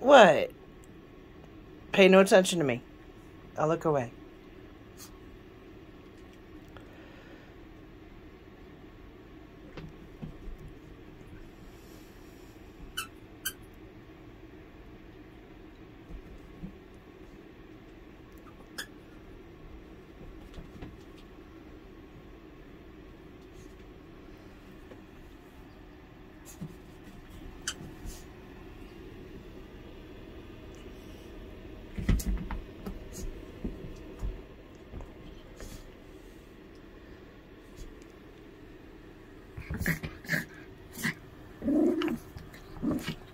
What? Pay no attention to me. I'll look away. Thank you.